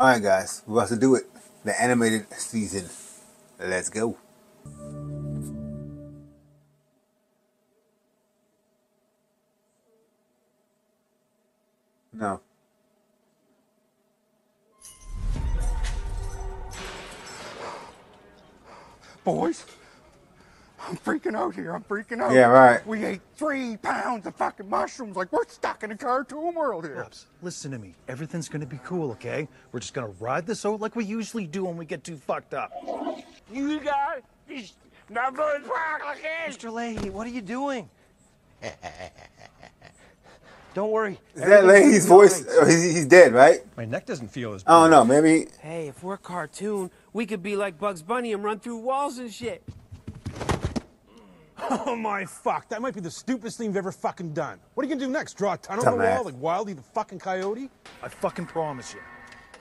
All right, guys, we're about to do it. The animated season. Let's go. No. Boys, I'm freaking out here. I'm freaking out. Yeah, right. We ate three pounds of fucking mushrooms. Like we're stuck in a cartoon world here. Pops, listen to me. Everything's gonna be cool, okay? We're just gonna ride this out like we usually do when we get too fucked up. You guys, is number again. Mr. Lahey, what are you doing? Don't worry. Is that Lahey's voice? Oh, he's, he's dead, right? My neck doesn't feel as. I don't know. Maybe. Hey, if we're a cartoon, we could be like Bugs Bunny and run through walls and shit. Oh my fuck! That might be the stupidest thing you've ever fucking done. What are you gonna do next? Draw a tunnel in the wall like Wildy the fucking coyote? I fucking promise you.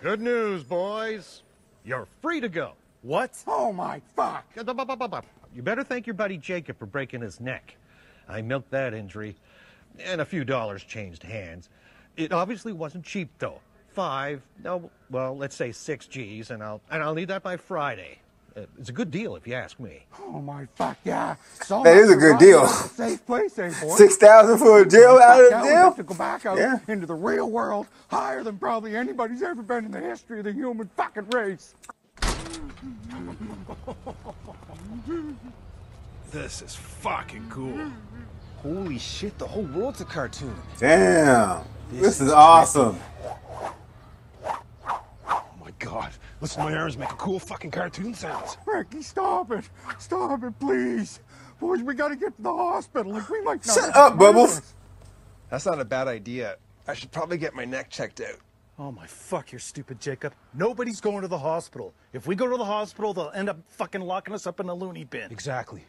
Good news, boys. You're free to go. What? Oh my fuck. You better thank your buddy Jacob for breaking his neck. I milked that injury, and a few dollars changed hands. It obviously wasn't cheap, though. Five, no, well, let's say six G's, and I'll and I'll need that by Friday. Uh, it's a good deal, if you ask me. Oh my fuck. Yeah. So That is a good deal. riding out a Safe place, eh, boys? Six thousand for a jail out of yeah, we jail. to go back out Yeah. into the real world, higher than probably anybody's ever been in the history of the human fucking race. This is fucking cool. Holy shit, the whole world's a cartoon. Damn. This is awesome. Oh my god. Listen to my arms make a cool fucking cartoon sounds. Ricky, stop it. Stop it, please. Boys, we gotta get to the hospital. Like, we might not Shut up, Bubbles. That's not a bad idea. I should probably get my neck checked out. Oh my fuck, you're stupid, Jacob. Nobody's going to the hospital. If we go to the hospital, they'll end up fucking locking us up in a loony bin. Exactly.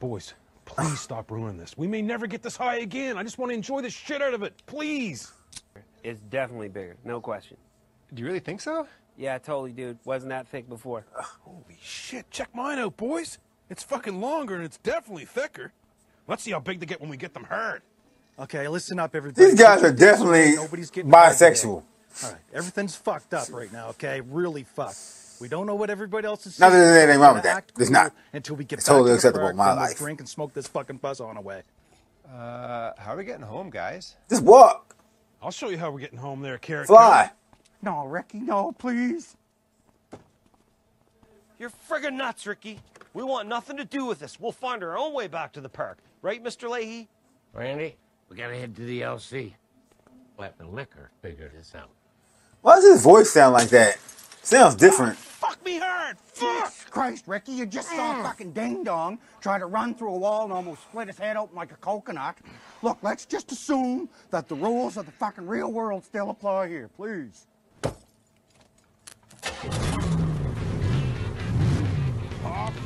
Boys, please stop ruining this. We may never get this high again. I just want to enjoy the shit out of it. Please. It's definitely bigger, no question. Do you really think so? Yeah, totally, dude. Wasn't that thick before. Holy shit, check mine out, boys. It's fucking longer and it's definitely thicker. Let's see how big they get when we get them hard. Okay, listen up, everybody. These guys are definitely Nobody's getting bisexual. All right, everything's fucked up right now, okay? Really fucked. We don't know what everybody else is Not saying. that there's anything wrong with that. It's cool not. Until we get It's back totally to the acceptable in my then we'll life. drink and smoke this fucking buzz on away. Uh, how are we getting home, guys? Just walk. I'll show you how we're getting home there, Carrot. Fly. No, Ricky, no, please. You're friggin' nuts, Ricky. We want nothing to do with this. We'll find our own way back to the park. Right, Mr. Lahey? Randy, we gotta head to the LC. Let the liquor figure this out. Why does his voice sound like that? Sounds different. Fuck me hard! Fuck! Jesus Christ, Ricky, you just saw mm. fucking Ding Dong try to run through a wall and almost split his head open like a coconut. Look, let's just assume that the rules of the fucking real world still apply here, please.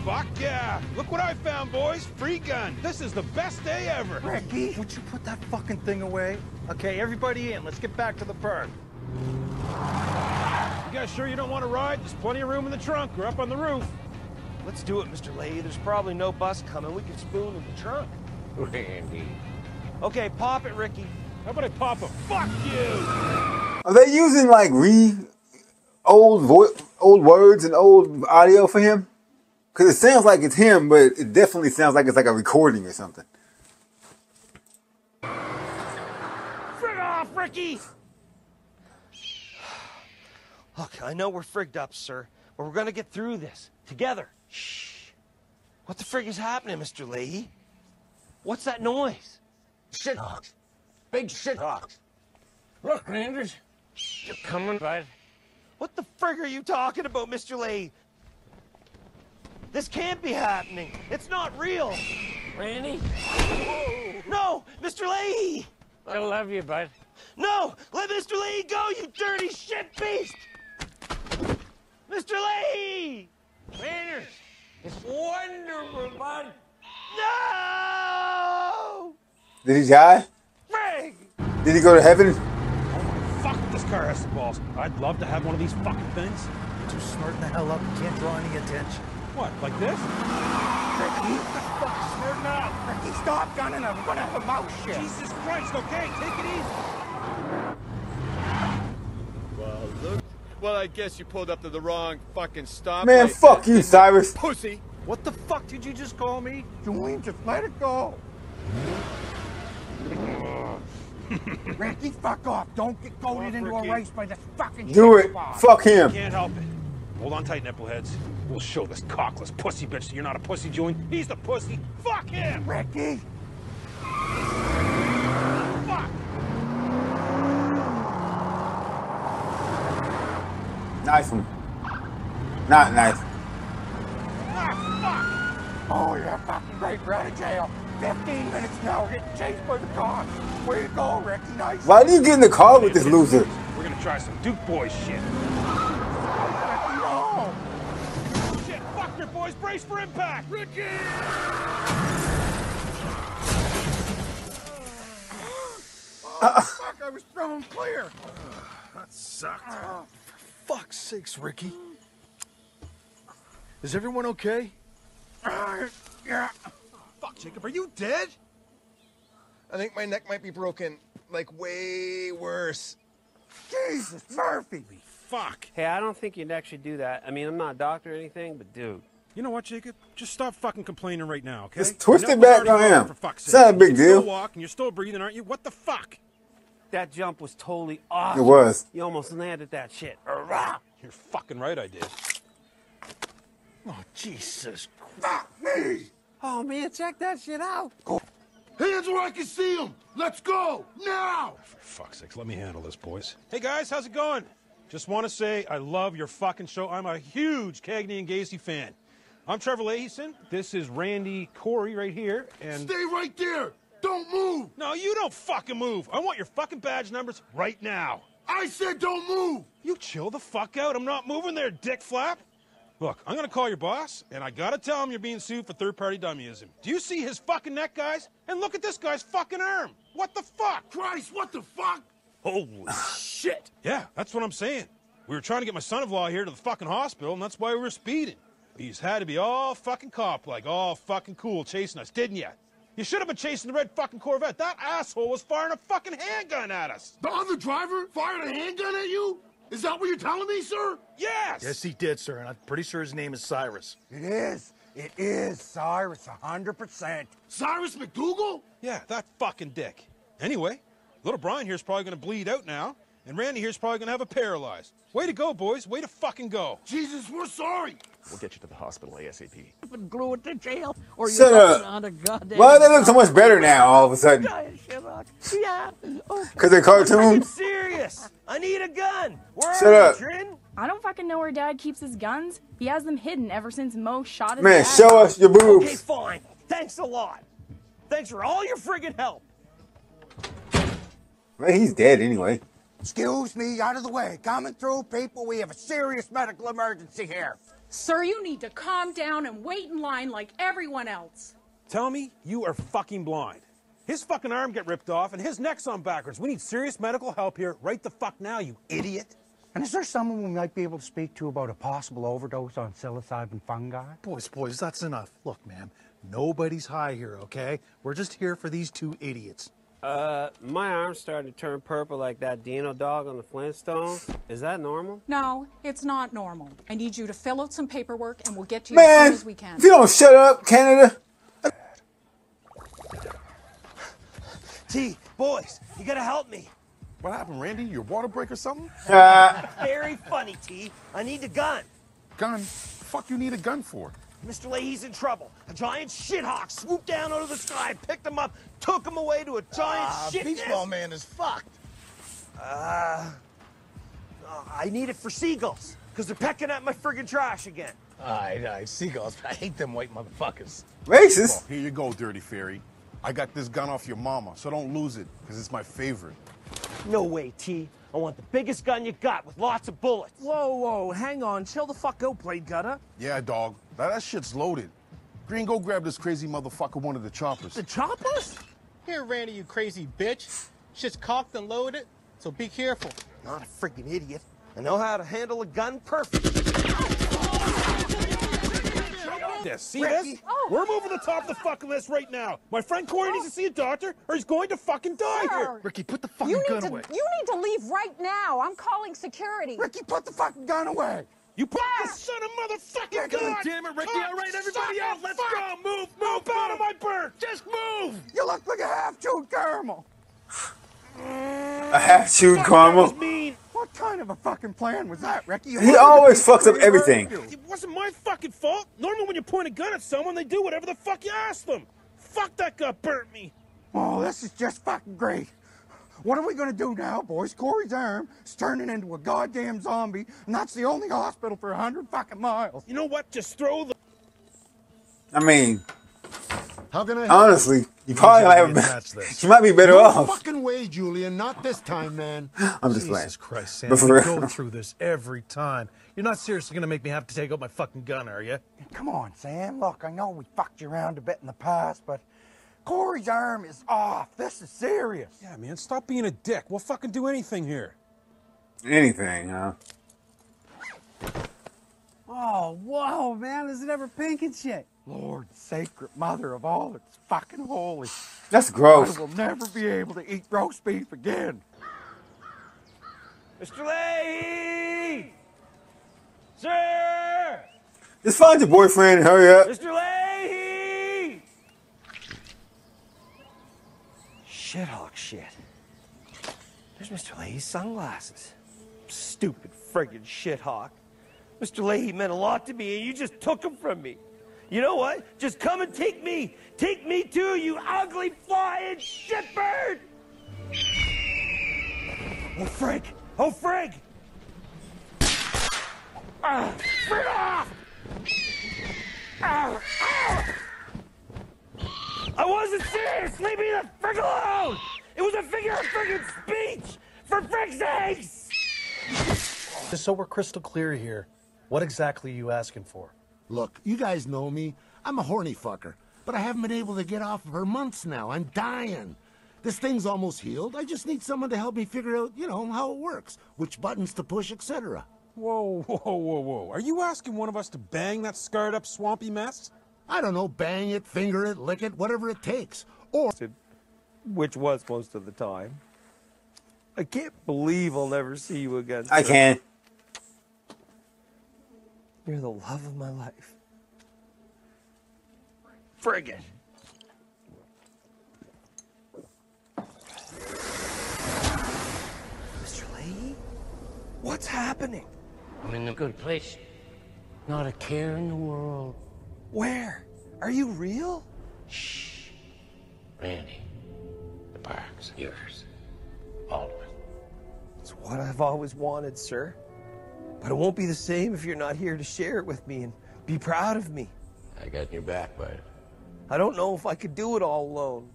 Fuck yeah. Look what I found, boys. Free gun. This is the best day ever. Ricky, Would you put that fucking thing away? Okay, everybody in. Let's get back to the park. You guys sure you don't want to ride? There's plenty of room in the trunk or up on the roof. Let's do it, Mr. Lahey. There's probably no bus coming. We can spoon in the trunk. Randy. Okay, pop it, Ricky. How about I pop a fuck you? Are they using like re old vo- old words and old audio for him? Because it sounds like it's him, but it definitely sounds like it's like a recording or something. Frig off, Ricky! Look, I know we're frigged up, sir, but we're gonna get through this together. Shh. What the frig is happening, Mr. Lahey? What's that noise? Shithawks. Big shithawks. Look, Randers. You're coming, bud. What the frig are you talking about, Mr. Lahey? This can't be happening. It's not real. Randy, No, Mr. Lahey! I love you, bud. No! Let Mr. Lahey go, you dirty shit beast! Mr. Lahey! Randers, it's wonderful, bud. No! Did he die? Frig! Did he go to heaven? Fuck, this car has some balls. I'd love to have one of these fucking things. You're too smart the hell up. You can't draw any attention. What, like this? Ricky, the Fuck, smarten up. Ricky, stop gunning him. We're gonna have a mouse shit. Jesus Christ, okay, take it easy. Well, look Well, I guess you pulled up to the wrong fucking stop. Man, fuck you, Cyrus. Pussy. What the fuck did you just call me? Julian, just let it go. Ricky, fuck off. Don't get goaded into a race by this fucking Do it. boss. Fuck him. Can't help it. Hold on tight, nippleheads. We'll show this cockless pussy bitch that you're not a pussy, Julian. He's the pussy. Fuck him! Ricky! Fuck! Nice one. Not nice. Ah, oh, you're a fucking great. Out of jail. 15 minutes now. We're getting chased by the cops. Way you go, Ricky. Nice. Why did you get in the car with this loser? We're gonna try some Duke boy shit. No. Shit, fuck your boys, brace for impact! Ricky! Oh Fuck, I was thrown clear. That sucked. For fuck's sakes, Ricky. Is everyone okay? Uh, yeah. Fuck, Jacob, are you dead? I think my neck might be broken. Like, way worse. Jesus, Murphy. Fuck. Hey, I don't think your neck should do that. I mean, I'm not a doctor or anything, but dude. You know what, Jacob? Just stop fucking complaining right now, okay? Just twist it back already on him. For fuck's It's not a big You can still deal. walk and you're still breathing, aren't you? What the fuck? That jump was totally awesome. It was. You almost landed that shit. You're fucking right, I did. Oh, Jesus. Fuck me. Oh man, check that shit out. Hands where I can see them. Let's go now. For fuck's sakes, let me handle this, boys. Hey guys, how's it going? Just want to say I love your fucking show. I'm a huge Cagney and Gacy fan. I'm Trevor Leahyson. This is Randy Corey right here, and Stay right there. Don't move. no, you don't fucking move. I want your fucking badge numbers right now. I said don't move. You chill the fuck out. I'm not moving there, dick flap. Look, I'm gonna call your boss, and I gotta tell him you're being sued for third-party dummyism. Do you see his fucking neck, guys? And look at this guy's fucking arm. What the fuck? Christ, what the fuck? Holy shit! Yeah, that's what I'm saying. We were trying to get my son-in-law here to the fucking hospital, and that's why we were speeding. He's had to be all fucking cop-like, all fucking cool, chasing us, didn't ya? You should have been chasing the red fucking Corvette. That asshole was firing a fucking handgun at us. The other driver fired a handgun at you? Is that what you're telling me, sir? Yes. Yes, he did, sir, and I'm pretty sure his name is Cyrus. It is. It is Cyrus, 100%. Cyrus McDougal? Yeah, that fucking dick. Anyway, little Brian here's probably gonna bleed out now, and Randy here's probably gonna have a paralyzed. Way to go, boys. Way to fucking go. Jesus, we're sorry. We'll get you to the hospital ASAP. and glue it to jail, or Shut you're up. on a goddamn. Why they look so much better now all of a sudden? Giant shitlock. Yeah. Oh. Okay. Because they're cartoons? serious. I need a gun. Where Shut are you, up. Trin? I don't fucking know where Dad keeps his guns. He has them hidden ever since Mo shot his Man, dad. show us your boobs. Okay, fine. Thanks a lot. Thanks for all your friggin' help. Man, he's dead anyway. Excuse me, out of the way. Coming through, people. We have a serious medical emergency here. Sir, you need to calm down and wait in line like everyone else. Tell me you are fucking blind. His fucking arm get ripped off and his neck's on backwards. We need serious medical help here right the fuck now, you idiot. And is there someone we might be able to speak to about a possible overdose on psilocybin fungi? Boys, boys, that's enough. Look, man, nobody's high here, okay? We're just here for these two idiots. Uh, my arm's starting to turn purple like that Dino dog on the Flintstones. Is that normal? No, it's not normal. I need you to fill out some paperwork and we'll get to you as Man, soon as we can. if you don't shut up, Canada. T, boys, you gotta help me. What happened, Randy? Your water break or something? Uh, Very funny, T. I need a gun. Gun? fuck you need a gun for? Mr. Lahey's in trouble. A giant shithawk swooped down out of the sky, picked him up, took him away to a giant Ah, shit Beach nest. Man is fucked. Uh, uh, I need it for seagulls, because they're pecking at my friggin' trash again. Aye, aye, seagulls. But I hate them white motherfuckers. Racist. Well, Here you go, Dirty Fairy. I got this gun off your mama, so don't lose it, because it's my favorite. No way, T. I want the biggest gun you got with lots of bullets. Whoa, whoa, hang on. Chill the fuck out, blade gutter. Yeah, dog. That, that shit's loaded. Green, go grab this crazy motherfucker one of the choppers. The choppers? Here, Randy, you crazy bitch. Shit's cocked and loaded, so be careful. Not a freaking idiot. I know how to handle a gun perfect. this. See Ricky. this? Oh. We're moving the top of the fucking list right now. My friend Corey needs to see a doctor, or he's going to fucking die here. Ricky, put the You need to you need to leave right now. I'm calling security. Ricky, put the fucking gun away. You put the son of motherfucking God gun! damn it, Ricky. Cock, All right, everybody suck else, let's fuck. go. Move, move, Move out of my bird! Just move! You look like a half-chewed caramel. A half-chewed caramel. What kind of a fucking plan was that, Ricky? You He always fucks up everything. It wasn't my fucking fault. Normally, when you point a gun at someone, they do whatever the fuck you ask them. Fuck that gut burnt me. Oh, this is just fucking great. What are we gonna do now, boys? Corey's arm is turning into a goddamn zombie, and that's the only hospital for a hundred fucking miles. You know what? Just throw the. I mean, How can I? honestly, you probably might have. You might be better no off. fucking way, Julian. Not this time, man. I'm just playing. Jesus Christ, Sam. But for we go through this every time. You're not seriously gonna make me have to take out my fucking gun, are you? Come on, Sam. Look, I know we fucked you around a bit in the past, but Corey's arm is off. This is serious. Yeah, man, stop being a dick. We'll fucking do anything here. Anything, huh? Oh, whoa, man. Is it ever pink and shit? Lord, sacred mother of all that's fucking holy. That's gross. I will never be able to eat roast beef again. Mr. Lahey! Sir! Just find your boyfriend and hurry up. Mr. Lahey! Shithawk shit. There's Mr. Lahey's sunglasses. Stupid friggin' shithawk. Mr. Lahey meant a lot to me, and you just took him from me. You know what? Just come and take me. Take me too, you ugly flying shitbird! Oh, Frank! Oh, Frank! Ah! Ow, ow. I wasn't serious! Leave me the frick alone! It was a figure of friggin' speech! For frick's sakes! Just so we're crystal clear here, what exactly are you asking for? Look, you guys know me. I'm a horny fucker, but I haven't been able to get off for months now. I'm dying. This thing's almost healed. I just need someone to help me figure out, you know, how it works, which buttons to push, etc. Whoa, whoa, whoa, whoa. Are you asking one of us to bang that scarred up swampy mess? I don't know, bang it, finger it, lick it, whatever it takes. Or Which was most of the time. I can't believe I'll never see you again. I sir. can. You're the love of my life. Friggin'. Mr. Lahey? What's happening? I'm in a good place. Not a care in the world. Where? Are you real? Shh. Randy, the park's yours. All of it. It's what I've always wanted, sir. But it won't be the same if you're not here to share it with me and be proud of me. I got your back, bud. I don't know if I could do it all alone.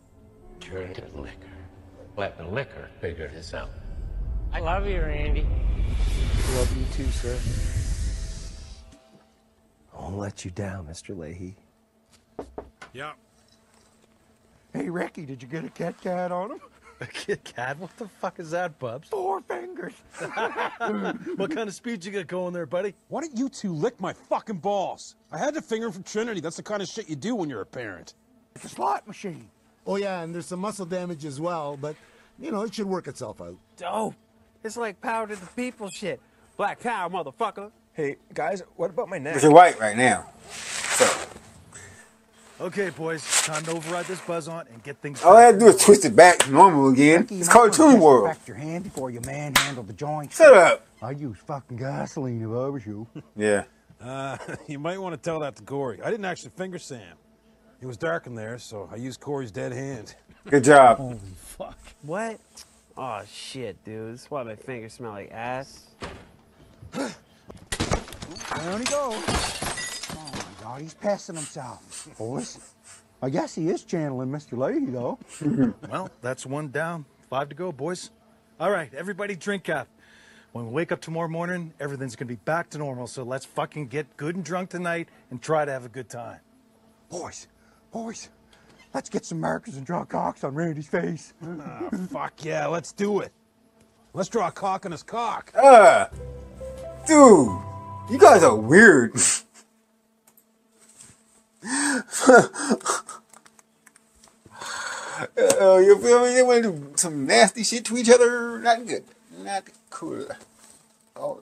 Turn to the liquor. Let the liquor figure this out. I love you, Randy. Love you too, sir. I won't let you down, Mr. Lahey. Yeah. Hey, Ricky, did you get a Kit Kat on him? A Kit Kat? What the fuck is that, Bubs? Four fingers. what kind of speed you got going there, buddy? Why don't you two lick my fucking balls? I had to finger 'em from Trinity. That's the kind of shit you do when you're a parent. It's a slot machine. Oh yeah, and there's some muscle damage as well, but you know, it should work itself out. Dope. It's like power to the people shit. Black power, motherfucker. Hey, guys, what about my neck? But you're white right now. So, Okay, boys, time to override this buzz on and get things. all I had to do is twist it back to normal again. Ricky, you It's cartoon world. disinfect your hand before you manhandle the joint. Shut up. I use fucking gasoline if I was you. Yeah. Uh, you might want to tell that to Corey. I didn't actually finger Sam. It was dark in there, so I used Corey's dead hand. Good job. Holy fuck. What? Oh shit, dude. This is why my fingers smell like ass. Down he goes. Oh my God, he's passing himself. Boys, I guess he is channeling Mr. Lahey though. well, that's one down. Five to go, boys. All right, everybody drink up. When we wake up tomorrow morning, everything's gonna be back to normal, so let's fucking get good and drunk tonight and try to have a good time. Boys, boys, let's get some markers and draw cocks on Randy's face. Ah, fuck yeah, let's do it. Let's draw a cock on his cock. Uh, dude, you guys are weird. Uh, you feel me? They want to do some nasty shit to each other. Not good. Not cool. Oh,